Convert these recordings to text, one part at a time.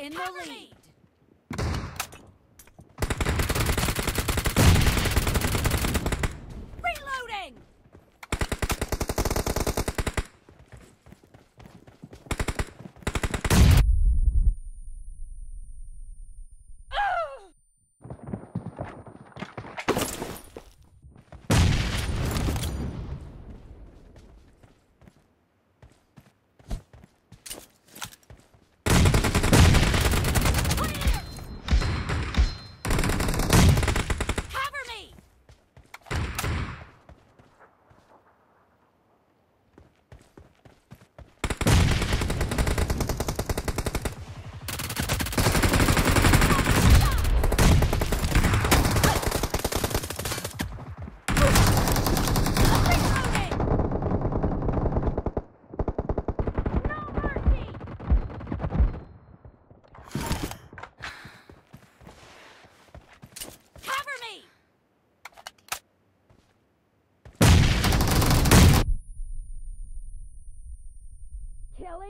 In the lead.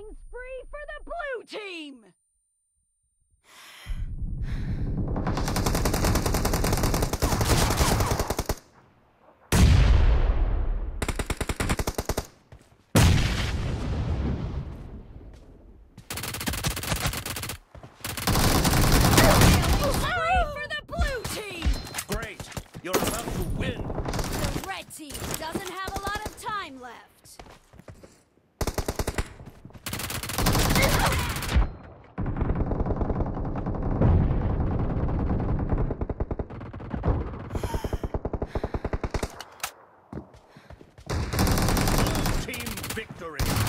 killing spree for the blue team! You're about to win! The red team doesn't have a lot of time left. victory.